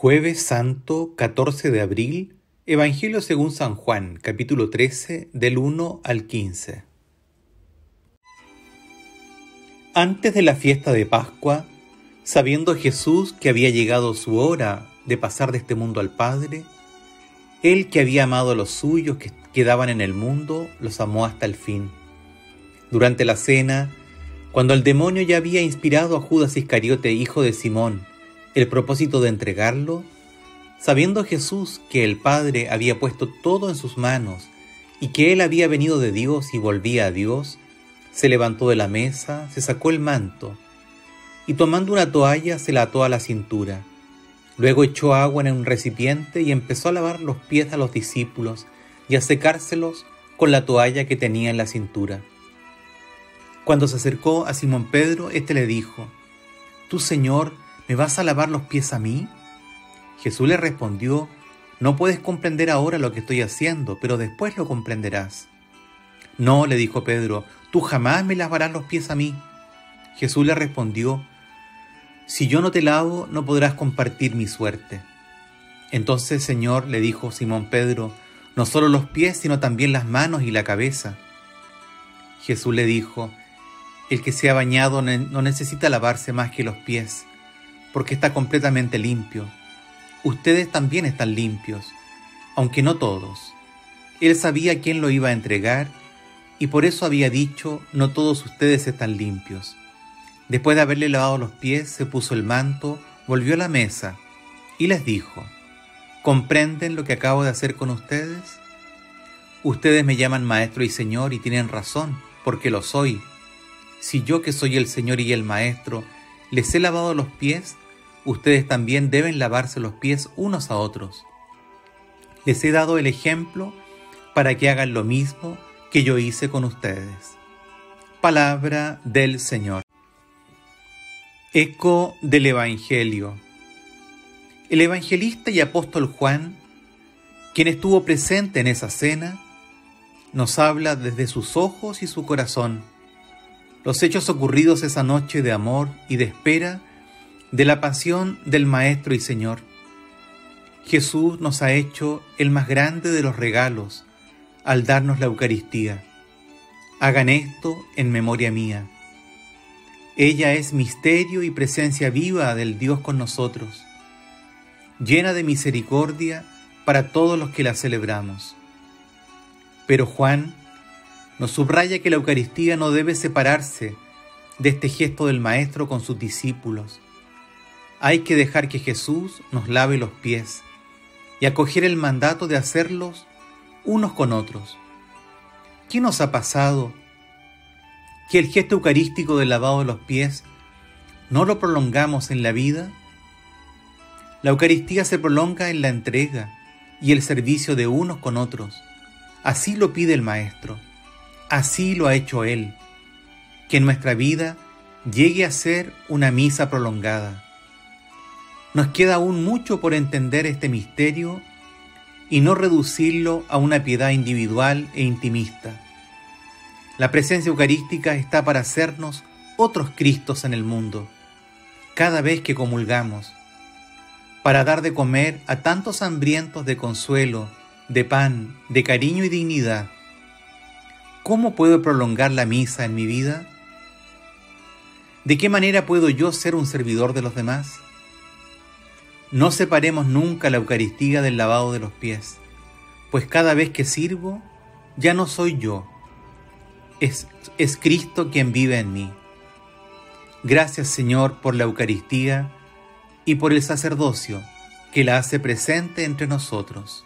Jueves Santo, 14 de abril, Evangelio según San Juan, capítulo 13, del 1 al 15. Antes de la fiesta de Pascua, sabiendo Jesús que había llegado su hora de pasar de este mundo al Padre, Él que había amado a los suyos que quedaban en el mundo, los amó hasta el fin. Durante la cena, cuando el demonio ya había inspirado a Judas Iscariote, hijo de Simón, el propósito de entregarlo, sabiendo Jesús que el Padre había puesto todo en sus manos y que Él había venido de Dios y volvía a Dios, se levantó de la mesa, se sacó el manto y tomando una toalla se la ató a la cintura. Luego echó agua en un recipiente y empezó a lavar los pies a los discípulos y a secárselos con la toalla que tenía en la cintura. Cuando se acercó a Simón Pedro, éste le dijo, Tú, Señor, ¿me vas a lavar los pies a mí? Jesús le respondió, no puedes comprender ahora lo que estoy haciendo, pero después lo comprenderás. No, le dijo Pedro, tú jamás me lavarás los pies a mí. Jesús le respondió, si yo no te lavo, no podrás compartir mi suerte. Entonces, Señor, le dijo Simón Pedro, no solo los pies, sino también las manos y la cabeza. Jesús le dijo, el que se ha bañado no necesita lavarse más que los pies porque está completamente limpio. Ustedes también están limpios, aunque no todos. Él sabía quién lo iba a entregar y por eso había dicho, no todos ustedes están limpios. Después de haberle lavado los pies, se puso el manto, volvió a la mesa y les dijo, ¿comprenden lo que acabo de hacer con ustedes? Ustedes me llaman maestro y señor y tienen razón, porque lo soy. Si yo que soy el señor y el maestro, les he lavado los pies, ustedes también deben lavarse los pies unos a otros. Les he dado el ejemplo para que hagan lo mismo que yo hice con ustedes. Palabra del Señor. Eco del Evangelio. El evangelista y apóstol Juan, quien estuvo presente en esa cena, nos habla desde sus ojos y su corazón los hechos ocurridos esa noche de amor y de espera de la pasión del Maestro y Señor. Jesús nos ha hecho el más grande de los regalos al darnos la Eucaristía. Hagan esto en memoria mía. Ella es misterio y presencia viva del Dios con nosotros, llena de misericordia para todos los que la celebramos. Pero Juan nos subraya que la Eucaristía no debe separarse de este gesto del Maestro con sus discípulos. Hay que dejar que Jesús nos lave los pies y acoger el mandato de hacerlos unos con otros. ¿Qué nos ha pasado? Que el gesto eucarístico del lavado de los pies no lo prolongamos en la vida. La Eucaristía se prolonga en la entrega y el servicio de unos con otros. Así lo pide el Maestro. Así lo ha hecho Él, que nuestra vida llegue a ser una misa prolongada. Nos queda aún mucho por entender este misterio y no reducirlo a una piedad individual e intimista. La presencia eucarística está para hacernos otros Cristos en el mundo, cada vez que comulgamos, para dar de comer a tantos hambrientos de consuelo, de pan, de cariño y dignidad ¿Cómo puedo prolongar la misa en mi vida? ¿De qué manera puedo yo ser un servidor de los demás? No separemos nunca la Eucaristía del lavado de los pies, pues cada vez que sirvo, ya no soy yo, es, es Cristo quien vive en mí. Gracias Señor por la Eucaristía y por el sacerdocio que la hace presente entre nosotros.